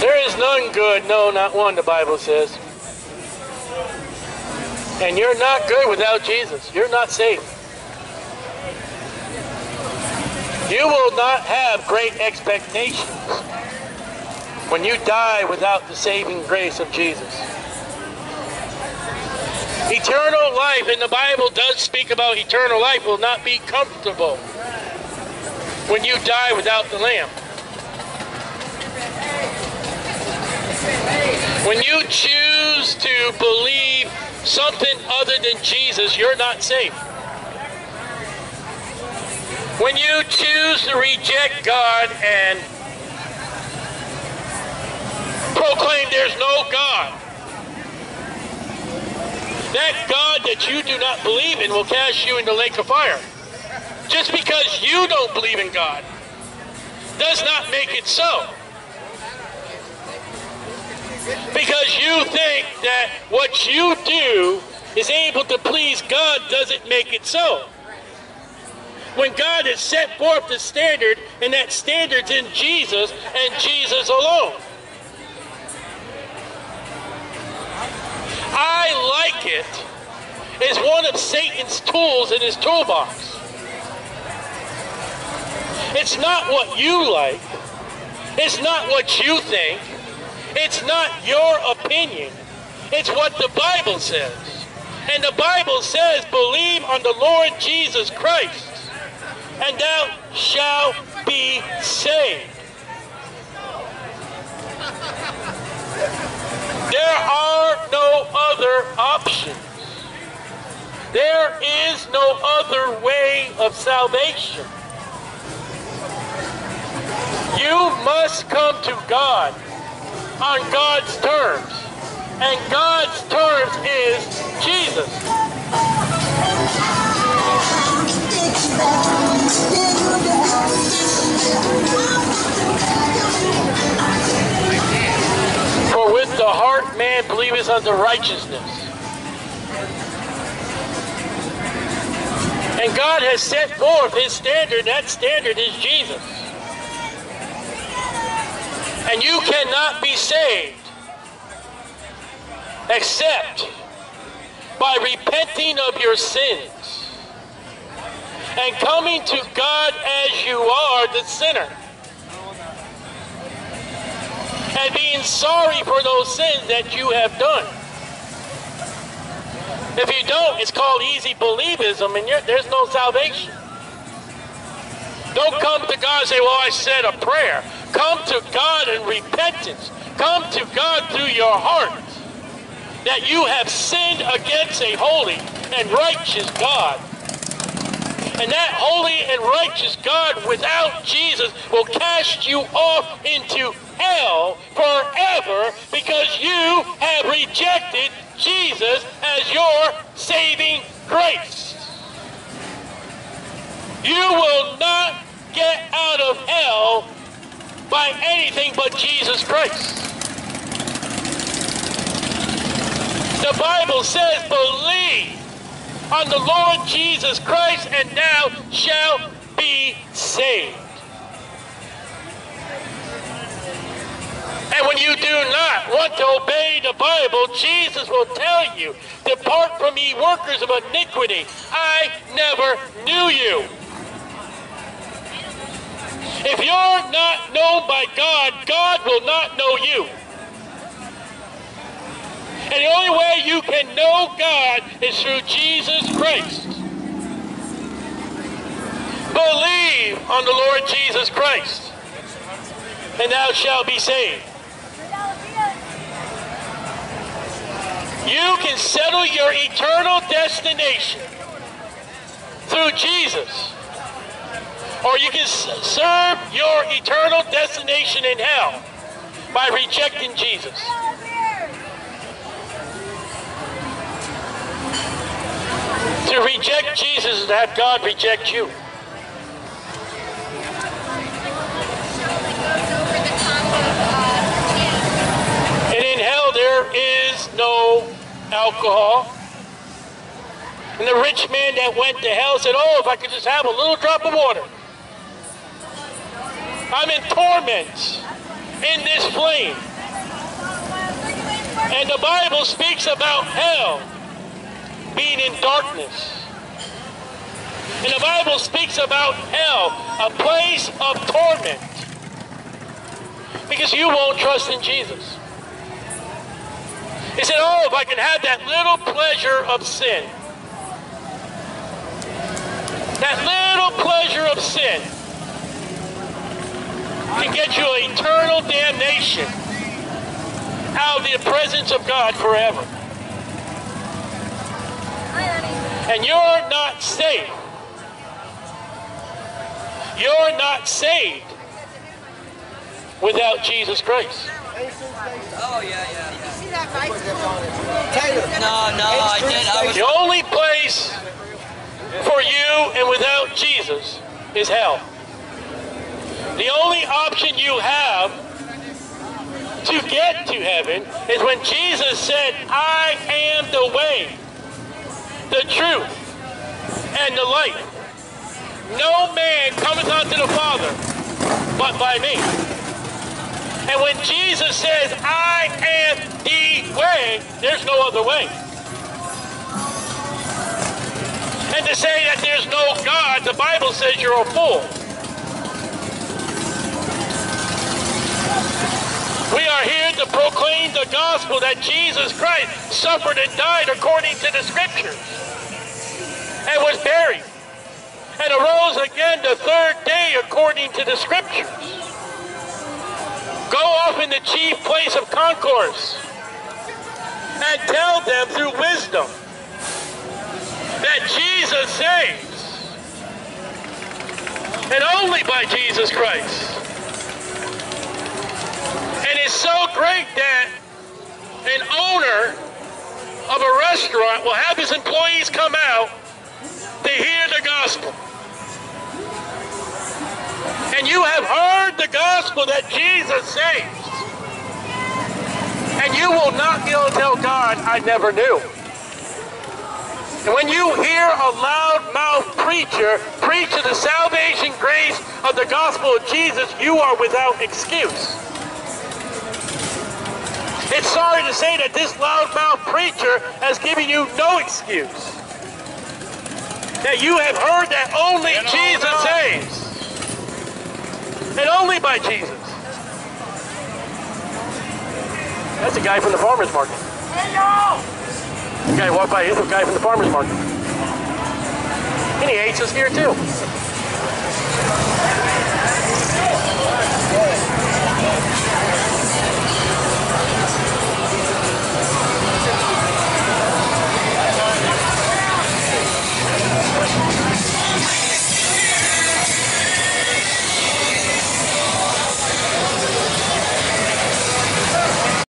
There is none good, no, not one, the Bible says. And you're not good without Jesus. You're not safe. You will not have great expectations when you die without the saving grace of Jesus. Eternal life, and the Bible does speak about eternal life, will not be comfortable when you die without the Lamb. When you choose to believe something other than Jesus, you're not safe. When you choose to reject God and proclaim there's no God, that God that you do not believe in will cast you in the lake of fire. Just because you don't believe in God does not make it so. Because you think that what you do is able to please God doesn't make it so. When God has set forth the standard, and that standard's in Jesus and Jesus alone. I like it as one of Satan's tools in his toolbox. It's not what you like. It's not what you think. It's not your opinion. It's what the Bible says. And the Bible says, believe on the Lord Jesus Christ, and thou shalt be saved. There are no other options. There is no other way of salvation. Must come to God on God's terms. And God's terms is Jesus. For with the heart man believeth unto righteousness. And God has set forth his standard, that standard is Jesus. And you cannot be saved except by repenting of your sins and coming to God as you are, the sinner. And being sorry for those sins that you have done. If you don't, it's called easy believism, and there's no salvation. Don't come to God and say, Well, I said a prayer. Come to God in repentance. Come to God through your heart that you have sinned against a holy and righteous God. And that holy and righteous God without Jesus will cast you off into hell forever because you have rejected Jesus as your saving grace. You will not get out of hell by anything but Jesus Christ. The Bible says, believe on the Lord Jesus Christ and thou shalt be saved. And when you do not want to obey the Bible, Jesus will tell you, Depart from ye workers of iniquity. I never knew you. If you're not known by God, God will not know you. And the only way you can know God is through Jesus Christ. Believe on the Lord Jesus Christ, and thou shalt be saved. You can settle your eternal destination through Jesus. Or you can serve your eternal destination in hell by rejecting Jesus. To reject Jesus is to have God reject you. And in hell there is no alcohol. And the rich man that went to hell said, oh, if I could just have a little drop of water. I'm in torment in this flame. And the Bible speaks about hell being in darkness. And the Bible speaks about hell, a place of torment. Because you won't trust in Jesus. He said, oh, if I can have that little pleasure of sin, that little pleasure of sin can get you eternal damnation out of the presence of God forever. And you're not saved. You're not saved without Jesus Christ. Oh, yeah, yeah, yeah. See that bicycle? No, no, I did. I was. The only place for you and without Jesus is hell. The only option you have to get to heaven is when Jesus said, I am the way, the truth, and the life. No man cometh unto the Father but by me. And when Jesus says, I am the way, there's no other way. And to say that there's no God, the Bible says you're a fool. Gospel that Jesus Christ suffered and died according to the scriptures and was buried and arose again the third day according to the scriptures. Go off in the chief place of concourse and tell them through wisdom that Jesus saves and only by Jesus Christ. And it's so great that an owner of a restaurant will have his employees come out to hear the gospel. And you have heard the gospel that Jesus saves. And you will not be able to tell God, I never knew. And when you hear a loud-mouthed preacher preach of the salvation grace of the gospel of Jesus, you are without excuse. It's sorry to say that this loud-mouthed preacher has given you no excuse. That you have heard that only Jesus saves. And only by Jesus. That's a guy from the farmer's market. The guy walked by, he's a guy from the farmer's market. And he hates us here too.